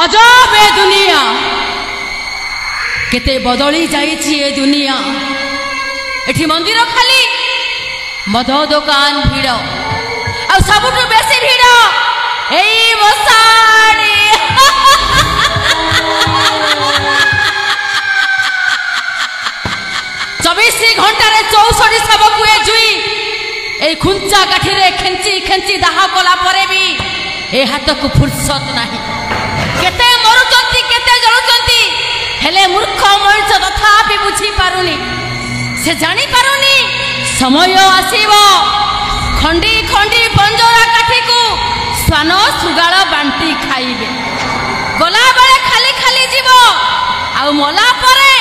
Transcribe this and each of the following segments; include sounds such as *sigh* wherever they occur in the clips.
अजब ए दुनिया केते बदली जाइए ए दुनिया एठी मंदिर खाली मद दुकान भीड़ आ सब बेसी भीड़ এই মশারি চবিশ ঘণ্টার চৌষঠি শবকু এ জুই এই খুঞ্চা কাঠিরে খেঞ্চি খেঞ্চি দাহ কলা পরে বি এ হাতকু ফুরসত নাহি କେତେ ମରୁଛନ୍ତି କେତେ ଜଳୁଛନ୍ତି ହେଲେ ମୂର୍ଖ ମଣିଷ ତଥାପି ବୁଝିପାରୁନି ସେ ଜାଣିପାରୁନି ସମୟ ଆସିବ ଖଣ୍ଡି ଖଣ୍ଡି ପଞ୍ଜରା କାଠିକୁ ଶ୍ୱାନ ଶୃଗାଳ ବାଣ୍ଟି ଖାଇବେ ଗଲାବେଳେ ଖାଲି ଖାଲି ଯିବ ଆଉ ମଲା ପରେ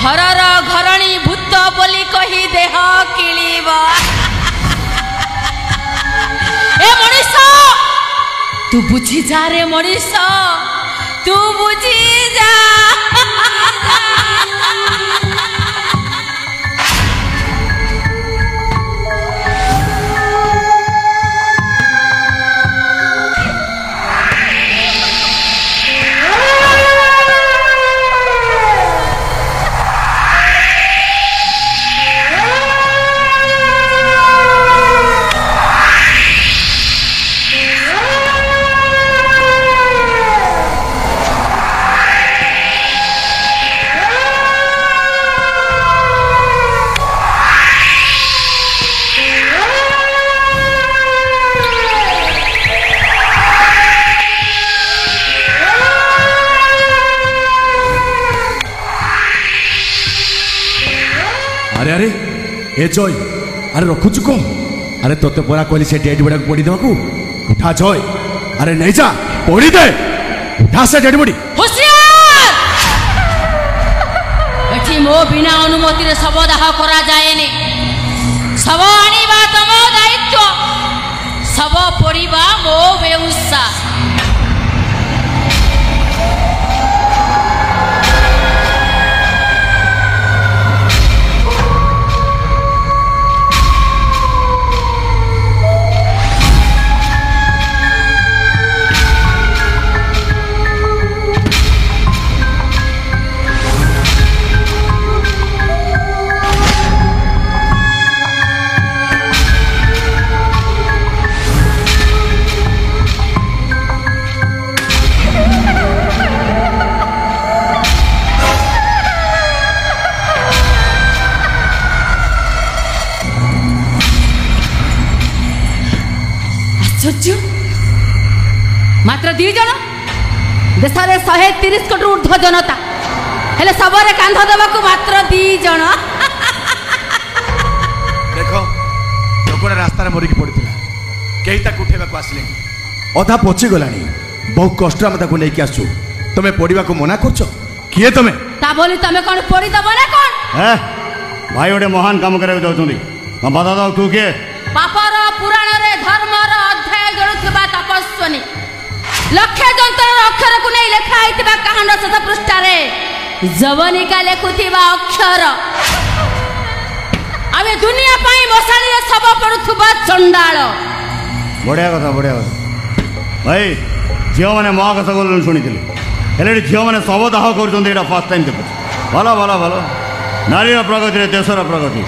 ଘରର ଘରଣୀ ଭୂତ ବୋଲି କହି ଦେହ କିଳିବ *laughs* ଏ ମଣିଷ তু বুঝি যা রে মনীষ তু বুঝি যা ଏ ଜୟ ଆରେ ରଖୁଛୁ କ'ଣ ଆରେ ତୋତେ ପରା କହିଲି ସେ ଡେଟ୍ ବୁଡ଼ାକୁ ପୋଡ଼ି ଦେବାକୁ ଉଠା ଜୟ ଆରେ ନେଇ ପୋଡ଼ି ପଡ଼ିଦେ ଉଠା ସେ ଡେଟ୍ ବୁଡ଼ି ଏଠି ମୋ ବିନା ଅନୁମତିରେ ଶବ ଦାହ କରାଯାଏନି ଶବ ଆଣିବା ତମ ଦାୟିତ୍ୱ ଶବ ପଡ଼ିବା ମୋ ବେଉ ଆଶ୍ଚର୍ଯ୍ୟ ମାତ୍ର ଦୁଇ ଜଣ ଦେଶରେ ଶହେ ତିରିଶ କୋଟି ଉର୍ଦ୍ଧ୍ୱ ଜନତା ହେଲେ ଶବରେ କାନ୍ଧ ଦେବାକୁ ମାତ୍ର ଦି ଜଣ ଦେଖ ଲୋକଟା ରାସ୍ତାରେ ମରିକି ପଡ଼ିଥିଲା କେହି ତାକୁ ଉଠେଇବାକୁ ଆସିଲେନି ଅଧା ପଚିଗଲାଣି ବହୁ କଷ୍ଟ ଆମେ ତାକୁ ନେଇକି ଆସୁ ତମେ ପଡ଼ିବାକୁ ମନା କରୁଛ କିଏ ତମେ ତା ବୋଲି ତମେ କ'ଣ ପଡ଼ିଦବ ନା କ'ଣ ଭାଇ ଗୋଟେ ମହାନ କାମ କରିବାକୁ ଯାଉଛନ୍ତି ବାଧା ତୁ କିଏ ପୁରାଣରେ ଧର୍ମର ଜଳୁଥିବା ତପସ୍ୱନୀ ଲକ୍ଷେ ଯନ୍ତ୍ରର ଅକ୍ଷରକୁ ନେଇ ଲେଖା ହେଇଥିବା କାହାଣ୍ଡ ଶେଷ ପୃଷ୍ଠାରେ ଯବନିକା ଲେଖୁଥିବା ଅକ୍ଷର ଆମେ ଦୁନିଆ ପାଇଁ ମଶାଣିରେ ଶବ ପଡ଼ୁଥିବା ଚଣ୍ଡାଳ ବଢିଆ କଥା ବଢିଆ କଥା ଭାଇ ଝିଅମାନେ ମୋ କଥା କହିଲେ ଶୁଣିଥିଲି ହେଲେ ଏଠି ଝିଅମାନେ ଶବ ଦାହ କରୁଛନ୍ତି ଏଇଟା ଫାର୍ଷ୍ଟ ଟାଇମ୍ ଦେଖୁଛି ଭଲ ଭଲ ଭଲ ନାରୀର ପ୍ରଗତିରେ ଦେଶର ପ୍ରଗତି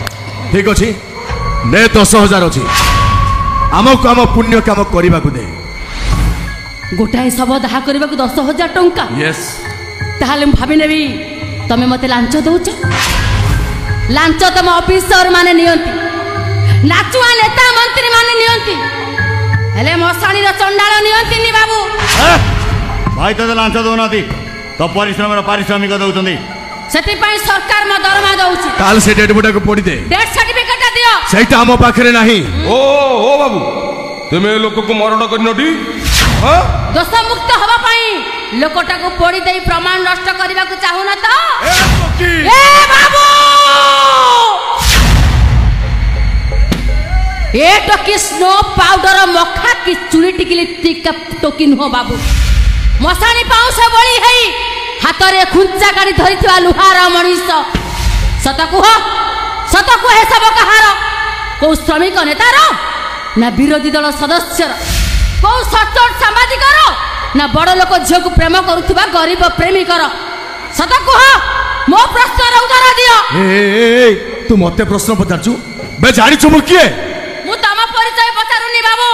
ଠିକ୍ ଅଛି ନେ ଦଶ ହଜାର ଅଛି ଆମକୁ ଆମ ପୁଣ୍ୟ କାମ କରିବାକୁ ଦେ ଗୋଟାଏ ଶବ ଦାହ କରିବାକୁ ଦଶ ହଜାର ଟଙ୍କା ତାହେଲେ ମୁଁ ଭାବି ନେବି ତମେ ମୋତେ ଲାଞ୍ଚ ଦଉଛ ଲାଞ୍ଚ ତମ ଅଫିସର ମାନେ ନିଅନ୍ତି ନାଚୁଆ ନେତା ମନ୍ତ୍ରୀ ମାନେ ନିଅନ୍ତି ହେଲେ ମଶାଣିର ଚଣ୍ଡାଳ ନିଅନ୍ତିନି ବାବୁ ଭାଇ ତତେ ଲାଞ୍ଚ ଦଉନାହାନ୍ତି ତ ପରିଶ୍ରମର ପାରିଶ୍ରମିକ ଦଉଛନ୍ତି ସେଥିପାଇଁ ସରକାର ମୋ ଦରମା ଦଉଛି ତାହେଲେ ସେ ଡେଟ୍ ବୁଟାକୁ ପୋଡ଼ିଦେ ଡେଟ୍ ସେଇଟା ଆମ ପାଖରେ ନାହିଁ ଓ ଓ ବାବୁ ତୁମେ ଲୋକକୁ ମରଣ କରିନଟି ଦୋଷମୁକ୍ତ ହେବା ପାଇଁ ଲୋକଟାକୁ ପୋଡ଼ି ଦେଇ ପ୍ରମାଣ ନଷ୍ଟ କରିବାକୁ ଚାହୁଁନ ତ ଏ ଟୋକି ସ୍ନୋ ପାଉଡର ମଖା କି ଚୁଳି ଟିକିଲି ଟିକା ଟୋକି ନୁହଁ ବାବୁ ମଶାଣି ପାଉଁଶ ବଳି ହେଇ ହାତରେ ଖୁଞ୍ଚା କାଢ଼ି ଧରିଥିବା ଲୁହାର ମଣିଷ ସତ କୁହ ସତ କୁହେ ସବୁ କାହାର କୋଉ ଶ୍ରମିକ ନେତାର ନା ବିରୋଧୀ ଦଳ ସଦସ୍ୟର କୋଉ ସଚ୍ଚୋଟ ସାମ୍ବାଦିକର ନା ବଡ଼ ଲୋକ ଝିଅକୁ ପ୍ରେମ କରୁଥିବା ଗରିବ ପ୍ରେମିକର ସତ କୁହ ମୋ ପ୍ରଶ୍ନର ଉତ୍ତର ଦିଅ ତୁ ମତେ ପ୍ରଶ୍ନ ପଚାରୁଛୁ ଜାଣିଛୁ ମୁଁ କିଏ ମୁଁ ତମ ପରିଚୟ ପଚାରୁନି ବାବୁ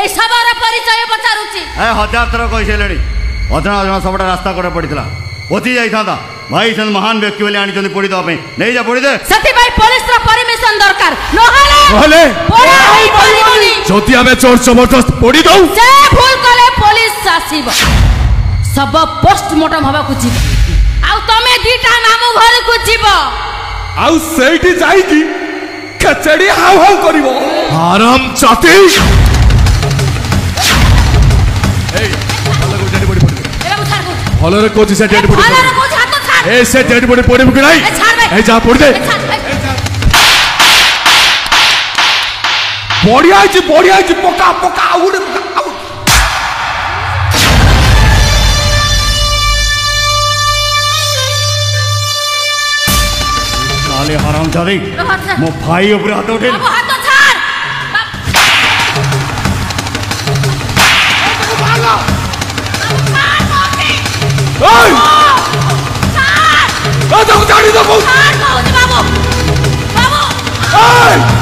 ଏଇ ସବୁର ପରିଚୟ ପଚାରୁଛି ହଜାର ଥର କହି ଅଜଣା ଅଜଣା ସବୁଟା ରାସ୍ତା କଡ଼େ ପଡ଼ିଥିଲା ପତି ଯାଇଥାନ୍ତା ಮೈಸನ್ ಮಹಾನ್ ವ್ಯಕ್ತಿ ಒಲೆ ಅಣಿತಂದು ಪುಡಿದ ಒಮ್ಮೆ ನೈಜ ಪುಡಿದ ସେଥିପାଇଁ ପୋଲିସର ପରମିଶନ ଦରକାର ନହେଲେ ନହେଲେ ପୋଡ଼ା ହେଇପାରିବନି যদি আমি চোর জবরদস্ত পড়ি দৌ ଯେ ଭୁଲ କଲେ ପୋଲିସ ଆସିବ ଶବ ପୋଷ୍ଟମର୍ଟମ ହେବାକୁ ଯିବ ଆଉ ତମେ ଦିଟା ନାମ ଘରକୁ ଯିବ ଆଉ ସେଇଠି ଯାଇକି ଖେଚେଡି হাউ হাউ করিব হারাম জাতি এই ভালো করে ডেড বডি পড়ি এরা উদ্ধার কর ভালোরে কোচি সে ডেড বডি পড়ি। ଭଲରେ এসে জেড বড়ি পড়ে মুখ নাই এই যা পড়ে বড়িয়া হয়েছে বড়িয়া হয়েছে পোকা পোকা আউট তাহলে হারাম জানি মো ভাই উপরে হাত ওঠে Oh! ¡No te gusta ni ¡Vamos! ¡Vamos! ¡Vamos! ¡Ay!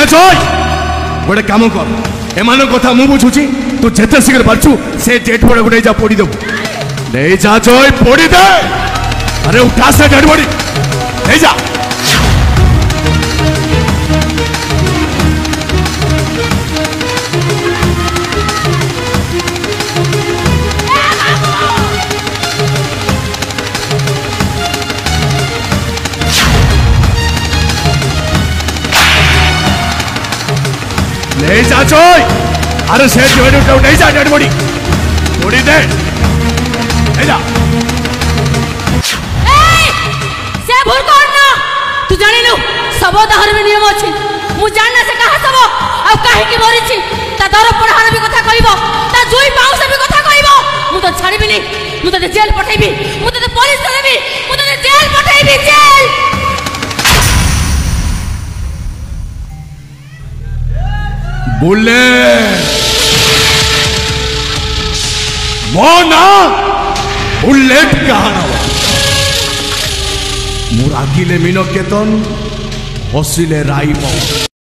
ଏ ଜୟ ଗୋଟେ କାମ କର ଏମାନଙ୍କ କଥା ମୁଁ ବୁଝୁଛି ତୁ ଯେତେ ଶୀଘ୍ର ପାରୁଛୁ ସେ ଜେଟ୍ ବଡ଼ ଗୋଟେ ଯା ପୋଡ଼ିଦେବୁ ନେଇ ଯା ଜୟ ପୋଡ଼ିଦେ ଆରେ ଉଠା ସେ ଜେଟ୍ ବଡ଼ି ନେଇ ଯା નહીં ચાચોય અરે શેઠ જોઈને ઉઠાવ નહીં જા ડેડ બોડી છોડી દે નહીં જા সে ভুল কর না তু জানিলু সব দাহরবে নিয়ম আছে মু জান না সে কাহা সব আর কাহিকি মরিছি তা দর পড়ার বি কথা কইব তা জুই পাউস বি কথা কইব মু তো ছাড়িবিনি মু তো জেল পঠাইবি মু তো পুলিশ ধরিবি মু তো জেল পঠাইবি জেল বললে মনা উল্লেখ কাহানাবা মোৰ আঁকিলে মীনকেতন হচিলে ৰাইম